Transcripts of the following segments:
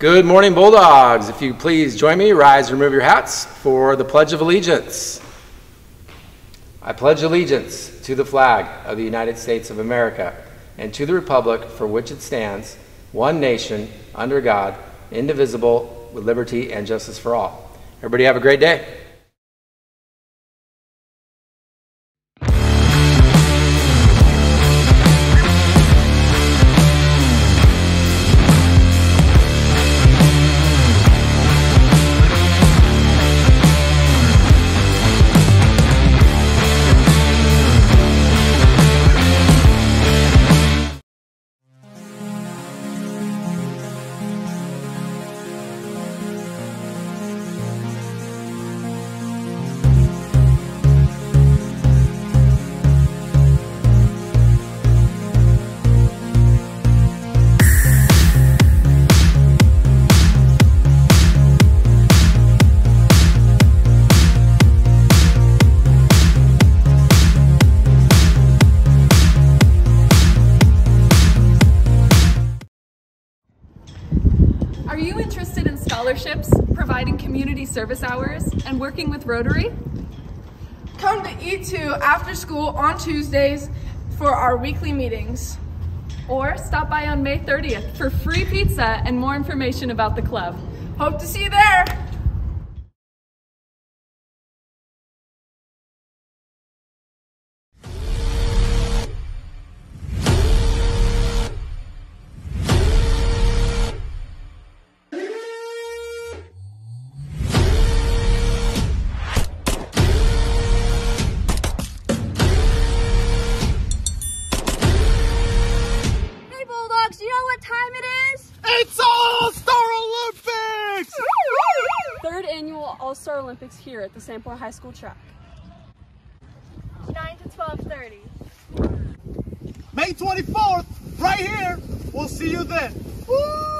Good morning, Bulldogs. If you please join me, rise remove your hats for the Pledge of Allegiance. I pledge allegiance to the flag of the United States of America and to the republic for which it stands, one nation, under God, indivisible, with liberty and justice for all. Everybody have a great day. Are you interested in scholarships, providing community service hours, and working with Rotary? Come to E2 after school on Tuesdays for our weekly meetings. Or stop by on May 30th for free pizza and more information about the club. Hope to see you there! Third All-Star Olympics here at the Sandpoint High School track. 9 to 12.30. May 24th, right here. We'll see you then. Woo!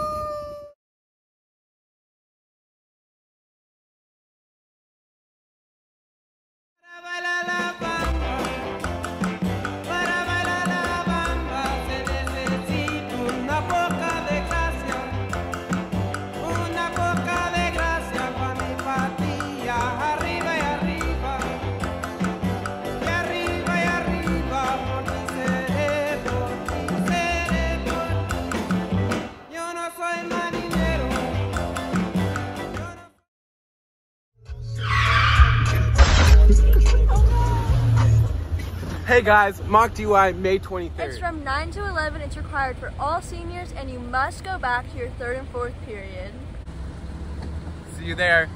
Hey guys, mock DUI May 23rd. It's from 9 to 11. It's required for all seniors and you must go back to your third and fourth period. See you there.